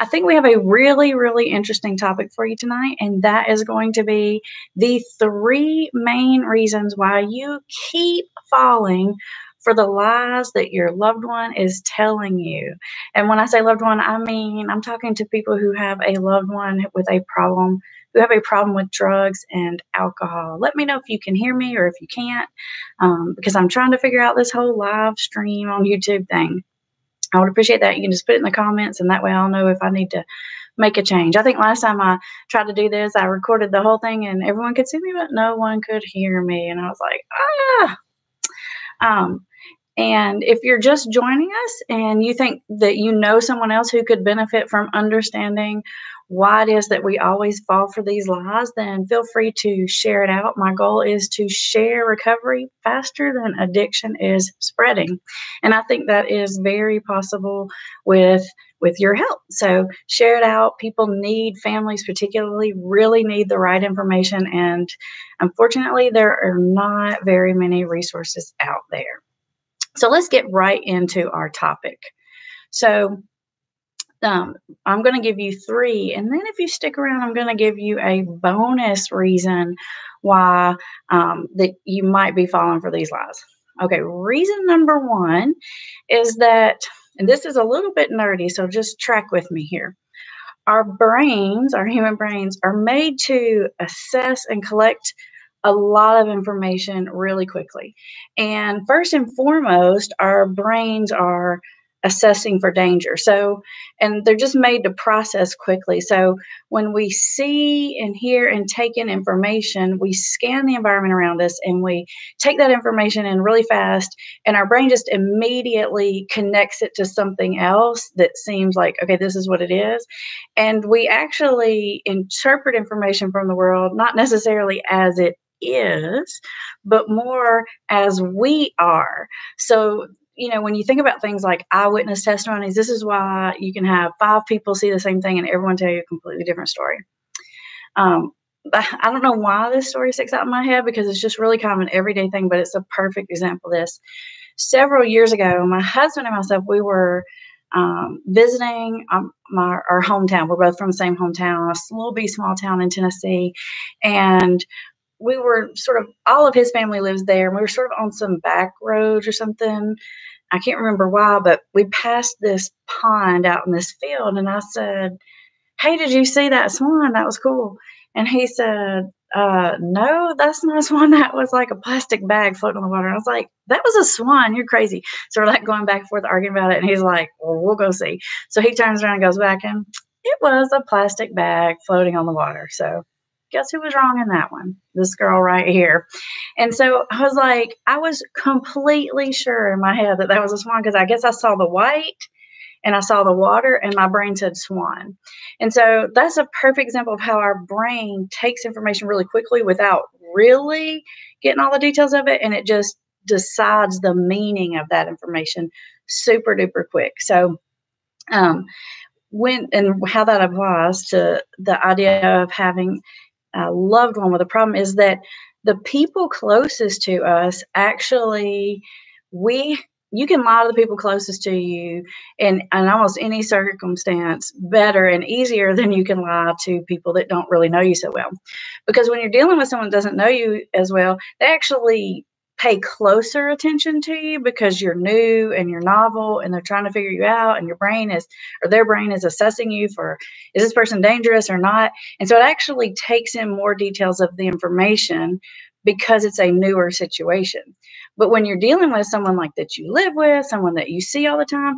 I think we have a really, really interesting topic for you tonight, and that is going to be the three main reasons why you keep falling for the lies that your loved one is telling you. And when I say loved one, I mean I'm talking to people who have a loved one with a problem, who have a problem with drugs and alcohol. Let me know if you can hear me or if you can't, um, because I'm trying to figure out this whole live stream on YouTube thing. I would appreciate that. You can just put it in the comments, and that way I'll know if I need to make a change. I think last time I tried to do this, I recorded the whole thing and everyone could see me, but no one could hear me. And I was like, ah. Um, and if you're just joining us and you think that you know someone else who could benefit from understanding why it is that we always fall for these lies, then feel free to share it out. My goal is to share recovery faster than addiction is spreading. And I think that is very possible with with your help. So share it out. People need families particularly really need the right information and unfortunately there are not very many resources out there. So let's get right into our topic. So um, I'm going to give you three. And then if you stick around, I'm going to give you a bonus reason why um, that you might be falling for these lies. Okay, reason number one is that, and this is a little bit nerdy, so just track with me here. Our brains, our human brains, are made to assess and collect a lot of information really quickly. And first and foremost, our brains are assessing for danger. So, and they're just made to process quickly. So, when we see and hear and take in information, we scan the environment around us and we take that information in really fast, and our brain just immediately connects it to something else that seems like, okay, this is what it is. And we actually interpret information from the world not necessarily as it is, but more as we are. So, you know, when you think about things like eyewitness testimonies, this is why you can have five people see the same thing and everyone tell you a completely different story. Um, I don't know why this story sticks out in my head because it's just really kind of an everyday thing, but it's a perfect example of this. Several years ago, my husband and myself, we were um, visiting um, my, our hometown. We're both from the same hometown, a little bitty small town in Tennessee. And we were sort of all of his family lives there and we were sort of on some back roads or something. I can't remember why but we passed this pond out in this field and i said hey did you see that swan? That was cool. And he said uh, no that's not a swan. That was like a plastic bag floating on the water. I was like that was a swan? You're crazy. So we're like going back and forth arguing about it and he's like well we'll go see. So he turns around and goes back and it was a plastic bag floating on the water. So guess who was wrong in that one? This girl right here. And so I was like, I was completely sure in my head that that was a swan because I guess I saw the white and I saw the water and my brain said swan. And so that's a perfect example of how our brain takes information really quickly without really getting all the details of it and it just decides the meaning of that information super duper quick. So um when and how that applies to the idea of having a loved one with a problem is that the people closest to us actually we you can lie to the people closest to you in, in almost any circumstance better and easier than you can lie to people that don't really know you so well. Because when you're dealing with someone that doesn't know you as well, they actually pay closer attention to you because you're new and you're novel and they're trying to figure you out and your brain is or their brain is assessing you for is this person dangerous or not? And so it actually takes in more details of the information because it's a newer situation. But when you're dealing with someone like that you live with someone that you see all the time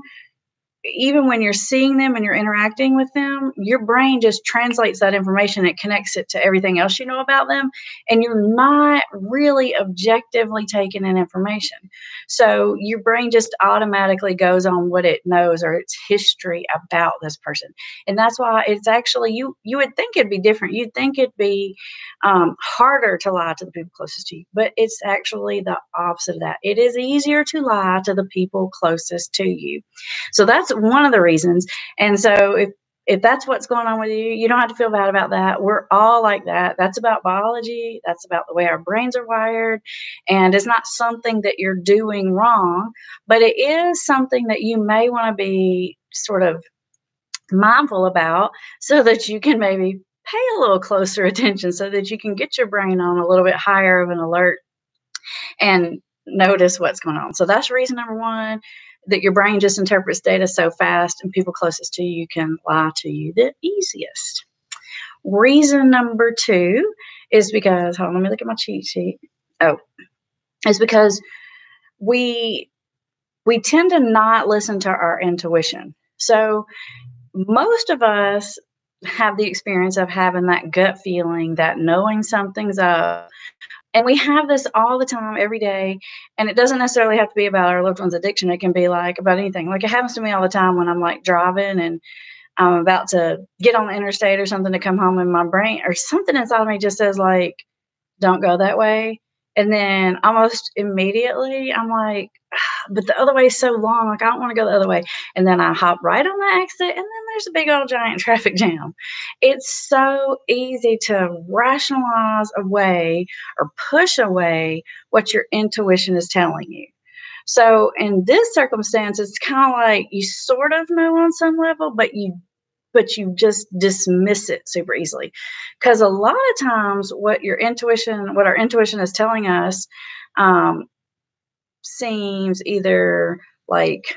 even when you're seeing them and you're interacting with them, your brain just translates that information. It connects it to everything else you know about them, and you're not really objectively taking in information. So your brain just automatically goes on what it knows or its history about this person, and that's why it's actually you. You would think it'd be different. You'd think it'd be um, harder to lie to the people closest to you, but it's actually the opposite of that. It is easier to lie to the people closest to you. So that's one of the reasons. And so if if that's what's going on with you, you don't have to feel bad about that. We're all like that. That's about biology. That's about the way our brains are wired. And it's not something that you're doing wrong, but it is something that you may want to be sort of mindful about so that you can maybe pay a little closer attention so that you can get your brain on a little bit higher of an alert and notice what's going on. So that's reason number one that your brain just interprets data so fast and people closest to you can lie to you the easiest. Reason number two is because, hold on, let me look at my cheat sheet. Oh, is because we we tend to not listen to our intuition. So most of us have the experience of having that gut feeling, that knowing something's up. And we have this all the time, every day. And it doesn't necessarily have to be about our loved one's addiction. It can be like about anything. Like it happens to me all the time when I'm like driving and I'm about to get on the interstate or something to come home and my brain or something inside of me just says like, don't go that way. And then almost immediately I'm like, but the other way is so long, like I don't want to go the other way. And then I hop right on the exit, and then there's a big old giant traffic jam. It's so easy to rationalize away or push away what your intuition is telling you. So in this circumstance, it's kind of like you sort of know on some level, but you but you just dismiss it super easily. Because a lot of times what your intuition, what our intuition is telling us, um, seems either like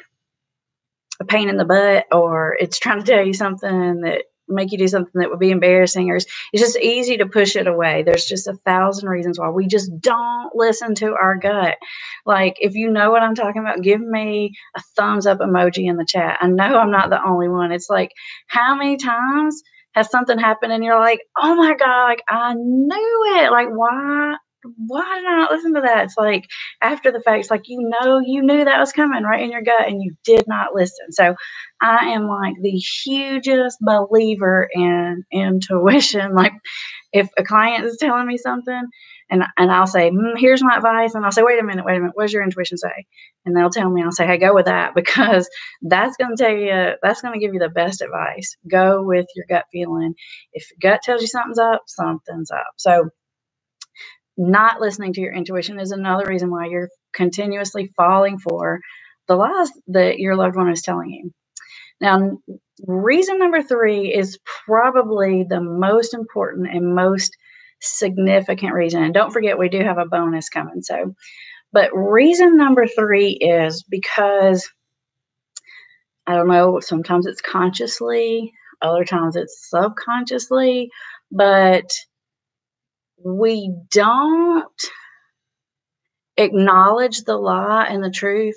a pain in the butt or it's trying to tell you something that make you do something that would be embarrassing or it's just easy to push it away. There's just a thousand reasons why we just don't listen to our gut. Like if you know what i'm talking about give me a thumbs up emoji in the chat. I know i'm not the only one. It's like how many times has something happened and you're like oh my god like i knew it. Like why why did I not listen to that? It's like after the fact, it's like you know you knew that was coming right in your gut and you did not listen. So I am like the hugest believer in intuition. Like if a client is telling me something and and I'll say, mm, here's my advice, and I'll say, wait a minute, wait a minute, what does your intuition say? And they'll tell me, I'll say, hey, go with that because that's going to tell you, that's going to give you the best advice. Go with your gut feeling. If your gut tells you something's up, something's up. So not listening to your intuition is another reason why you're continuously falling for the lies that your loved one is telling you. Now, reason number three is probably the most important and most significant reason. And don't forget, we do have a bonus coming. So, but reason number three is because I don't know, sometimes it's consciously, other times it's subconsciously, but we don't acknowledge the lie and the truth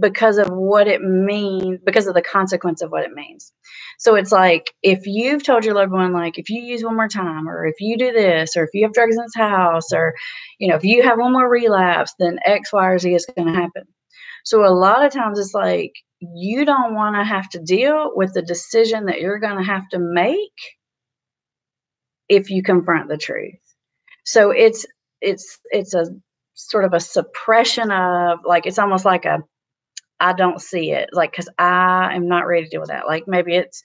because of what it means, because of the consequence of what it means. So it's like if you've told your loved one, like if you use one more time, or if you do this, or if you have drugs in this house, or you know, if you have one more relapse, then X, Y, or Z is going to happen. So a lot of times it's like you don't want to have to deal with the decision that you're going to have to make if you confront the truth. So it's it's it's a sort of a suppression of like it's almost like a I don't see it like because I am not ready to deal with that. Like maybe it's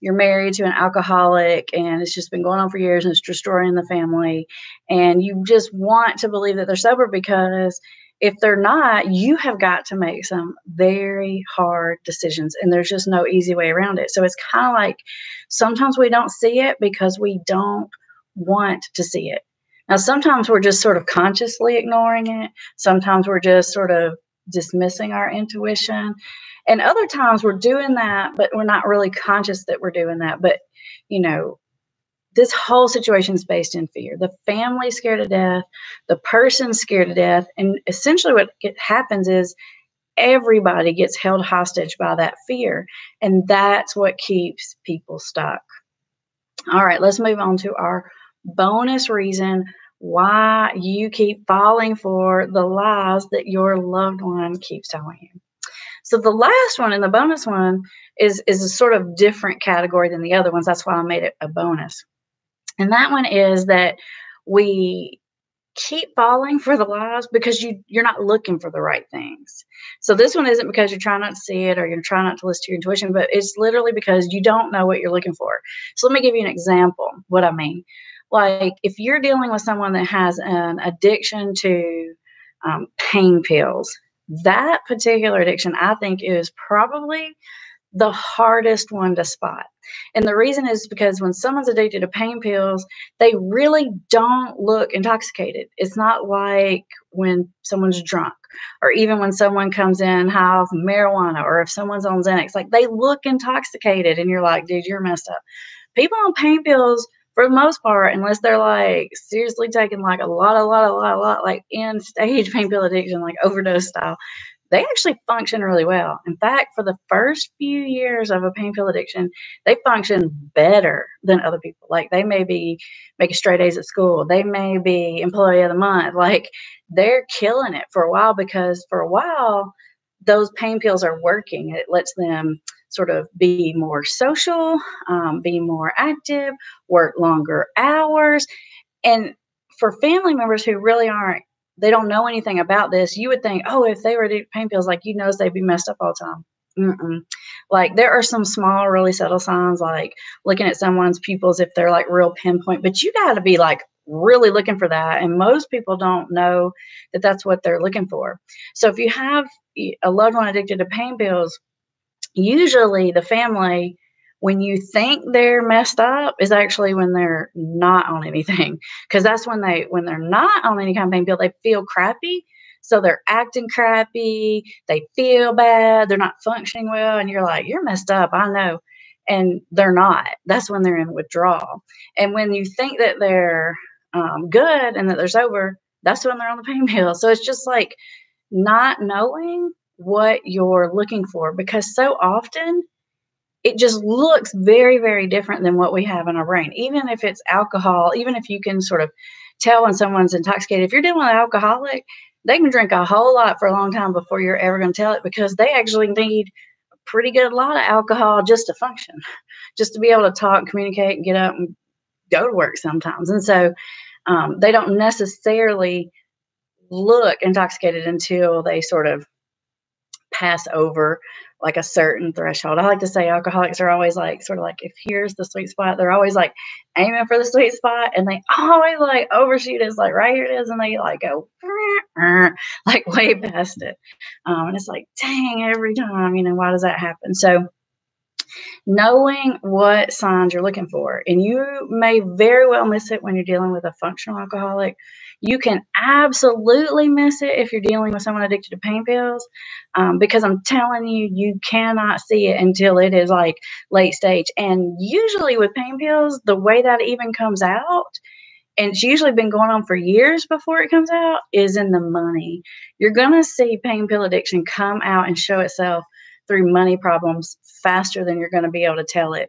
you're married to an alcoholic and it's just been going on for years and it's destroying the family and you just want to believe that they're sober because if they're not you have got to make some very hard decisions and there's just no easy way around it so it's kind of like sometimes we don't see it because we don't want to see it now, sometimes we're just sort of consciously ignoring it. Sometimes we're just sort of dismissing our intuition. And other times we're doing that, but we're not really conscious that we're doing that. But, you know, this whole situation is based in fear. The family scared to death, the person scared to death. And essentially, what happens is everybody gets held hostage by that fear. And that's what keeps people stuck. All right, let's move on to our bonus reason why you keep falling for the lies that your loved one keeps telling you. So the last one and the bonus one is is a sort of different category than the other ones. That's why I made it a bonus. And that one is that we keep falling for the lies because you you're not looking for the right things. So this one isn't because you're trying not to see it or you're trying not to listen to your intuition, but it's literally because you don't know what you're looking for. So let me give you an example what I mean like if you're dealing with someone that has an addiction to um, pain pills, that particular addiction, I think, is probably the hardest one to spot. And the reason is because when someone's addicted to pain pills, they really don't look intoxicated. It's not like when someone's drunk or even when someone comes in high off marijuana or if someone's on Xanax, like they look intoxicated and you're like, dude, you're messed up. People on pain pills, for the most part, unless they're like seriously taking like a lot, a lot, a lot, a lot, like in stage pain pill addiction, like overdose style, they actually function really well. In fact, for the first few years of a pain pill addiction, they function better than other people. Like they may be making straight A's at school, they may be employee of the month. Like they're killing it for a while because for a while, those pain pills are working. It lets them sort of be more social, um, be more active, work longer hours. And for family members who really aren't they don't know anything about this, you would think, oh, if they were to pain pills, like you know, they'd be messed up all the time. Mm-mm. Like there are some small, really subtle signs, like looking at someone's pupils if they're like real pinpoint, but you got to be like really looking for that. And most people don't know that that's what they're looking for. So if you have a loved one addicted to pain pills, usually the family when you think they're messed up is actually when they're not on anything because that's when they when they're not on any kind of pain pill they feel crappy so they're acting crappy they feel bad they're not functioning well and you're like you're messed up i know and they're not that's when they're in withdrawal and when you think that they're um, good and that they're sober that's when they're on the pain pill so it's just like not knowing what you're looking for because so often it just looks very, very different than what we have in our brain. Even if it's alcohol, even if you can sort of tell when someone's intoxicated, if you're dealing with an alcoholic, they can drink a whole lot for a long time before you're ever going to tell it because they actually need a pretty good lot of alcohol just to function, just to be able to talk, communicate, get up and go to work sometimes. And so um, they don't necessarily look intoxicated until they sort of pass over like a certain threshold. I like to say alcoholics are always like sort of like if here's the sweet spot, they're always like aiming for the sweet spot and they always like overshoot it. Like right here it is, and they like go like way past it. Um, and it's like, dang, every time, you know, why does that happen? So knowing what signs you're looking for, and you may very well miss it when you're dealing with a functional alcoholic you can absolutely miss it if you're dealing with someone addicted to pain pills um, because I'm telling you, you cannot see it until it is like late stage. And usually with pain pills, the way that even comes out, and it's usually been going on for years before it comes out, is in the money. You're going to see pain pill addiction come out and show itself through money problems faster than you're going to be able to tell it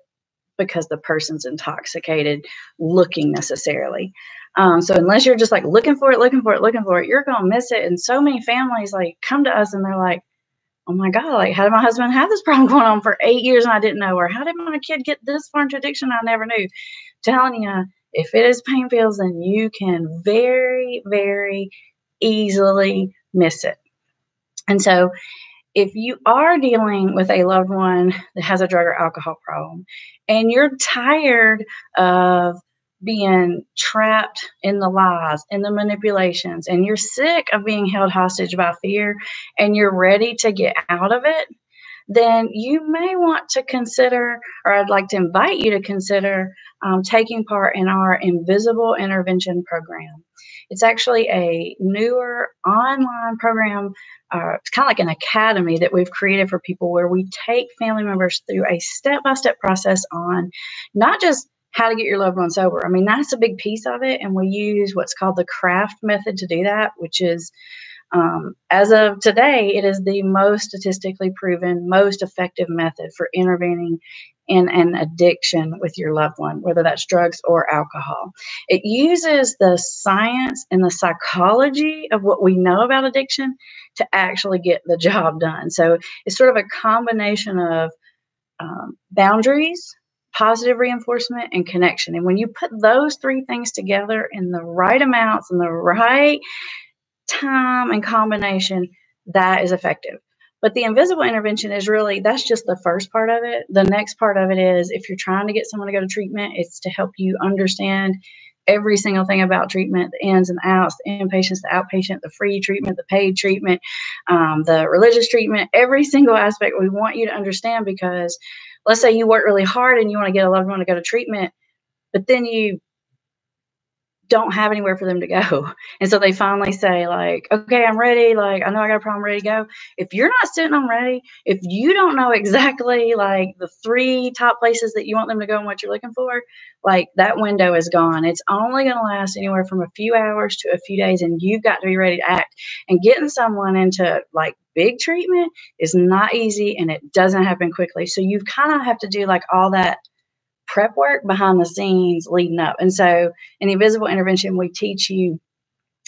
because the person's intoxicated looking necessarily. Um, so unless you're just like looking for it, looking for it, looking for it, you're gonna miss it. And so many families like come to us and they're like, "Oh my god, like how did my husband have this problem going on for eight years and I didn't know, or how did my kid get this far into addiction I never knew?" telling you, if it is pain pills, then you can very, very easily miss it. And so if you are dealing with a loved one that has a drug or alcohol problem and you're tired of being trapped in the lies and the manipulations and you're sick of being held hostage by fear and you're ready to get out of it, then you may want to consider, or I'd like to invite you to consider um, taking part in our Invisible Intervention Program. It's actually a newer online program. Uh, it's kind of like an academy that we've created for people where we take family members through a step by step process on not just how to get your loved one sober. I mean, that's a big piece of it. And we use what's called the CRAFT method to do that, which is, um, as of today, it is the most statistically proven, most effective method for intervening in an addiction with your loved one, whether that's drugs or alcohol. It uses the science and the psychology of what we know about addiction to actually get the job done. So it's sort of a combination of um, boundaries positive reinforcement and connection. And when you put those three things together in the right amounts and the right time and combination, that is effective. But the invisible intervention is really that's just the first part of it. The next part of it is if you're trying to get someone to go to treatment, it's to help you understand every single thing about treatment, the ins and outs, the inpatients, the outpatient, the free treatment, the paid treatment, um, the religious treatment, every single aspect we want you to understand because let's say you work really hard and you want to get a loved one to go to treatment, but then you don't have anywhere for them to go. And so they finally say, like, okay, I'm ready. Like, I know I got a problem, ready to go. If you're not sitting on ready, if you don't know exactly like the three top places that you want them to go and what you're looking for, like that window is gone. It's only going to last anywhere from a few hours to a few days, and you've got to be ready to act. And getting someone into like big treatment is not easy and it doesn't happen quickly. So you kind of have to do like all that prep work behind the scenes leading up. And so in the invisible intervention, we teach you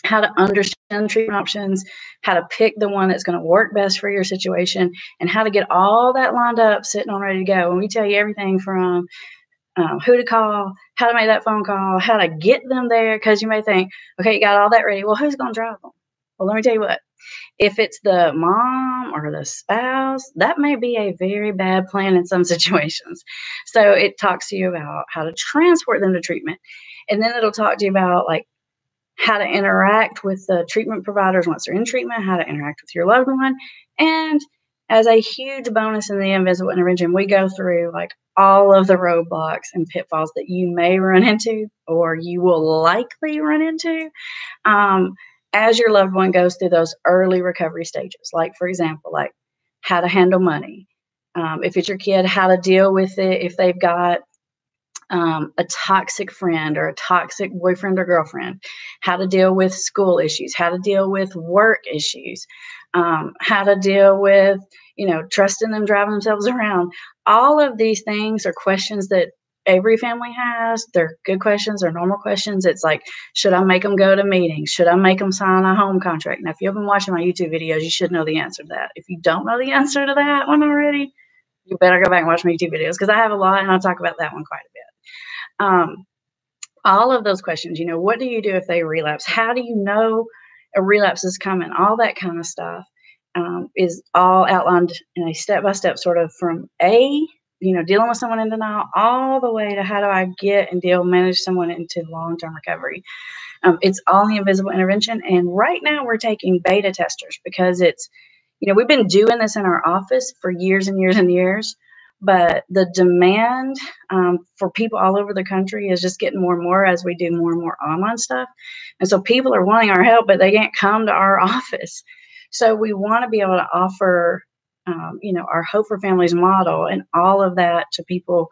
how to understand treatment options, how to pick the one that's going to work best for your situation, and how to get all that lined up, sitting on ready to go. And we tell you everything from um, who to call, how to make that phone call, how to get them there. Because you may think, okay, you got all that ready. Well, who's going to drive them? Well, let me tell you what. If it's the mom or the spouse, that may be a very bad plan in some situations. So it talks to you about how to transport them to treatment. And then it'll talk to you about like how to interact with the treatment providers once they're in treatment, how to interact with your loved one. And as a huge bonus in the invisible intervention, we go through like all of the roadblocks and pitfalls that you may run into or you will likely run into. Um, as your loved one goes through those early recovery stages, like for example, like how to handle money. Um, if it's your kid, how to deal with it if they've got um, a toxic friend or a toxic boyfriend or girlfriend, how to deal with school issues, how to deal with work issues, um, how to deal with, you know, trusting them driving themselves around. All of these things are questions that every family has. They're good questions, they're normal questions. It's like, should I make them go to meetings? Should I make them sign a home contract? Now, if you've been watching my YouTube videos, you should know the answer to that. If you don't know the answer to that one already, you better go back and watch my YouTube videos because I have a lot and I'll talk about that one quite a bit. Um, all of those questions, you know, what do you do if they relapse? How do you know a relapse is coming? All that kind of stuff um, is all outlined in a step by step sort of from A you know, dealing with someone in denial all the way to how do I get and deal, manage someone into long term recovery. Um, it's all the invisible intervention. And right now we're taking beta testers because it's, you know, we've been doing this in our office for years and years and years, but the demand um, for people all over the country is just getting more and more as we do more and more online stuff. And so people are wanting our help, but they can't come to our office. So we want to be able to offer um, you know, our Hope for Families model and all of that to people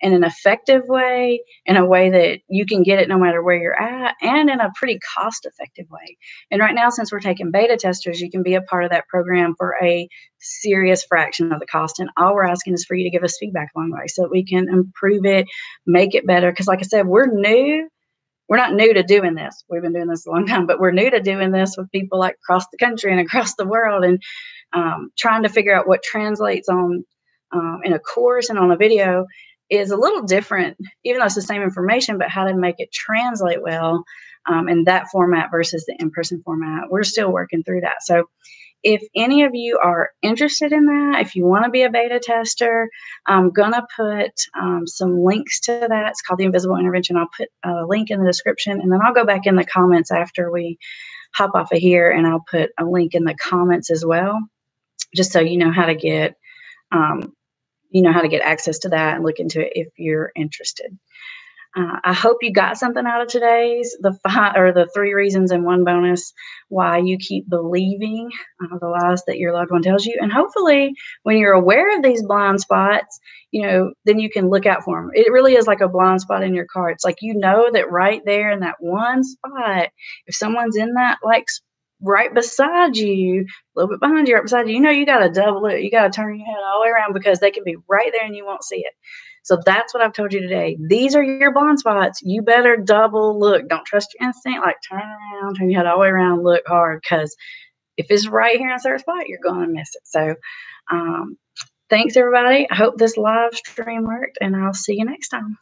in an effective way, in a way that you can get it no matter where you're at, and in a pretty cost effective way. And right now, since we're taking beta testers, you can be a part of that program for a serious fraction of the cost. And all we're asking is for you to give us feedback along the way so that we can improve it, make it better. Because, like I said, we're new. We're not new to doing this. We've been doing this a long time, but we're new to doing this with people like across the country and across the world. And um, trying to figure out what translates on um, in a course and on a video is a little different, even though it's the same information, but how to make it translate well um, in that format versus the in person format. We're still working through that. So, if any of you are interested in that, if you want to be a beta tester, I'm going to put um, some links to that. It's called the Invisible Intervention. I'll put a link in the description and then I'll go back in the comments after we hop off of here and I'll put a link in the comments as well just so you know how to get um, you know how to get access to that and look into it if you're interested. Uh, I hope you got something out of today's the five or the three reasons and one bonus why you keep believing uh, the lies that your loved one tells you, and hopefully, when you're aware of these blind spots, you know then you can look out for them. It really is like a blind spot in your car. It's like you know that right there in that one spot, if someone's in that like right beside you, a little bit behind you, right beside you, you know you got to double it. You got to turn your head all the way around because they can be right there and you won't see it. So that's what I've told you today. These are your blind spots. You better double look. Don't trust your instinct. Like turn around, turn your head all the way around, look hard because if it's right here in a certain spot, you're going to miss it. So um, thanks, everybody. I hope this live stream worked, and I'll see you next time.